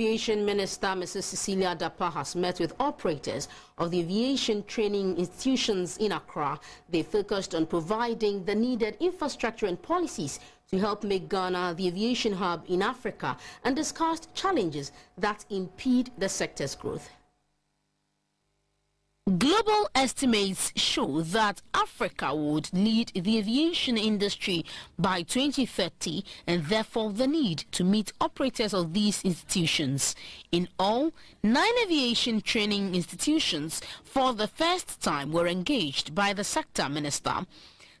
Aviation Minister Mrs. Cecilia Dapaah has met with operators of the aviation training institutions in Accra. They focused on providing the needed infrastructure and policies to help make Ghana the aviation hub in Africa and discussed challenges that impede the sector's growth. Global estimates show that Africa would lead the aviation industry by 2030 and therefore the need to meet operators of these institutions. In all, nine aviation training institutions for the first time were engaged by the sector minister.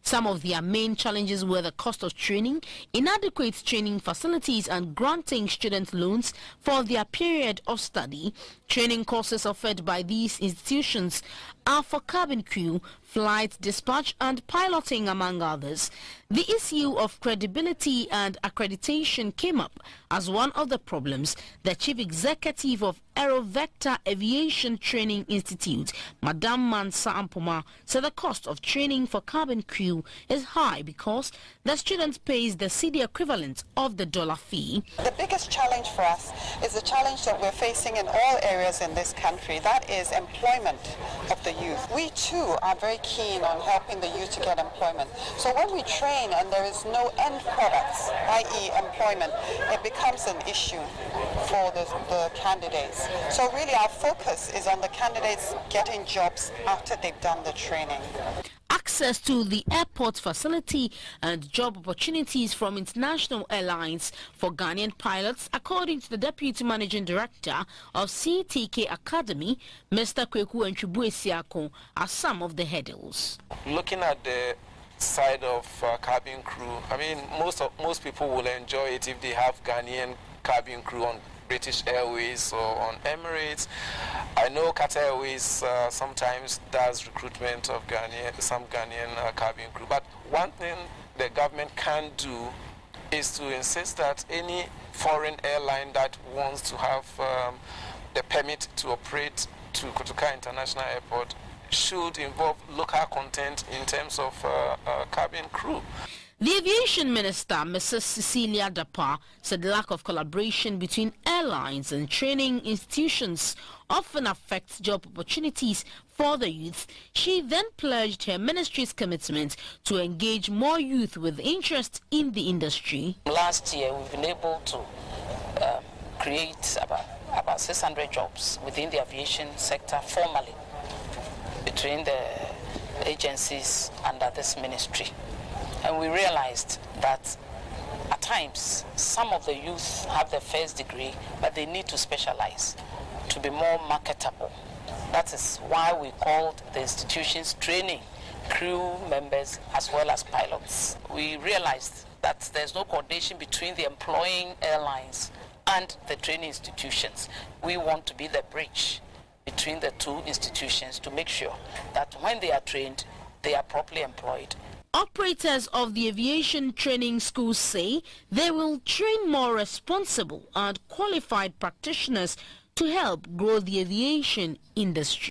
Some of their main challenges were the cost of training, inadequate training facilities and granting student loans for their period of study. Training courses offered by these institutions are for cabin crew, flight dispatch and piloting among others. The issue of credibility and accreditation came up as one of the problems. The chief executive of Aerovector Aviation Training Institute, Madame Mansa Ampoma, said the cost of training for cabin crew is high because the student pays the cedi equivalent of the dollar fee. The biggest challenge for us is the challenge that we're facing in all areas in this country. That is employment of the youth. We too are very keen on helping the youth to get employment. So when we train and there is no end products, i.e. employment, it becomes an issue for the, the candidates. So really our focus is on the candidates getting jobs after they've done the training access to the airport facility and job opportunities from international airlines for Ghanaian pilots, according to the Deputy Managing Director of CTK Academy, Mr. Kweku Nchubuesiako, are some of the hurdles. Looking at the side of uh, cabin crew, I mean, most of, most people will enjoy it if they have Ghanaian cabin crew on British Airways or on Emirates. I know Qatar Airways uh, sometimes does recruitment of Ghanaian, some Ghanaian uh, cabin crew. But one thing the government can do is to insist that any foreign airline that wants to have um, the permit to operate to Kotoka International Airport should involve local content in terms of uh, uh cabin crew. The aviation minister, Mrs. Cecilia Dapaah, said lack of collaboration between airlines and training institutions often affects job opportunities for the youth. She then pledged her ministry's commitment to engage more youth with interest in the industry. Last year, we've been able to uh, create about, about 600 jobs within the aviation sector formally between the agencies under this ministry. And we realized that at times some of the youth have their first degree, but they need to specialize to be more marketable. That is why we called the institutions training crew members as well as pilots. We realized that there's no coordination between the employing airlines and the training institutions. We want to be the bridge between the two institutions to make sure that when they are trained, they are properly employed Operators of the aviation training schools say they will train more responsible and qualified practitioners to help grow the aviation industry.